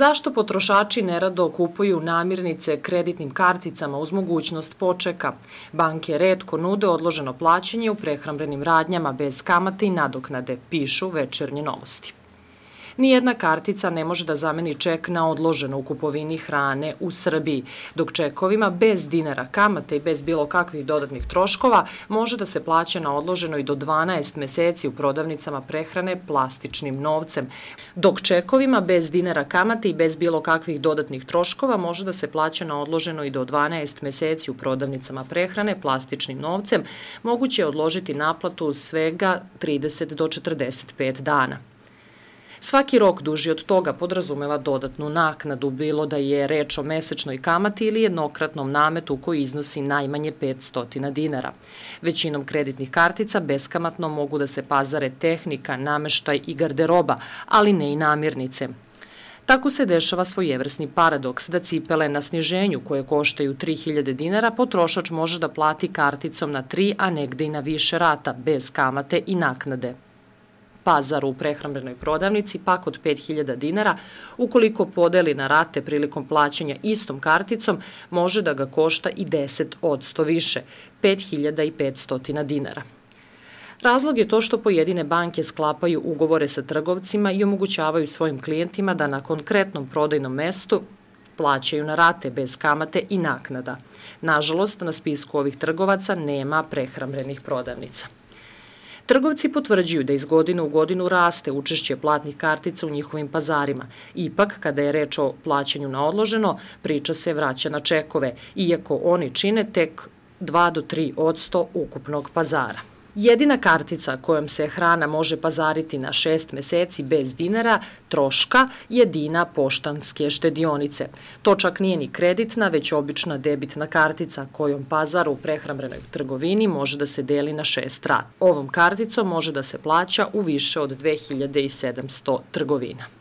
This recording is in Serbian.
Zašto potrošači nerado kupuju namirnice kreditnim karticama uz mogućnost počeka? Banke redko nude odloženo plaćanje u prehrambenim radnjama bez kamate i nadoknade, pišu večernje novosti. Nijedna kartica ne može da zameni ček na odloženo u kupovini hrane u Srbiji, dok čekovima bez dinara kamate i bez bilo kakvih dodatnih troškova može da se plaća na odloženo i do 12 meseci u prodavnicama prehrane plastičnim novcem, dok čekovima bez dinara kamate i bez bilo kakvih dodatnih troškova može da se plaća na odloženo i do 12 meseci u prodavnicama prehrane plastičnim novcem, moguće je odložiti naplatu svega 30 do 45 dana. Svaki rok duži od toga podrazumeva dodatnu naknadu, bilo da je reč o mesečnoj kamati ili jednokratnom nametu koji iznosi najmanje 500 dinara. Većinom kreditnih kartica beskamatno mogu da se pazare tehnika, nameštaj i garderoba, ali ne i namirnice. Tako se dešava svojevrsni paradoks da cipele na sniženju koje koštaju 3000 dinara potrošač može da plati karticom na 3, a negde i na više rata, bez kamate i naknade pazar u prehrambenoj prodavnici pak od 5000 dinara, ukoliko podeli na rate prilikom plaćanja istom karticom, može da ga košta i 10 od 100 više, 5500 dinara. Razlog je to što pojedine banke sklapaju ugovore sa trgovcima i omogućavaju svojim klijentima da na konkretnom prodajnom mestu plaćaju na rate bez kamate i naknada. Nažalost, na spisku ovih trgovaca nema prehrambenih prodavnica. Trgovci potvrđuju da iz godine u godinu raste učešće platnih kartica u njihovim pazarima. Ipak, kada je reč o plaćanju na odloženo, priča se vraća na čekove, iako oni čine tek 2 do 3 odsto ukupnog pazara. Jedina kartica kojom se hrana može pazariti na šest meseci bez dinara, troška, je Dina poštanske štedionice. To čak nije ni kreditna, već obična debitna kartica kojom pazar u prehrambenoj trgovini može da se deli na šest rat. Ovom karticom može da se plaća u više od 2700 trgovina.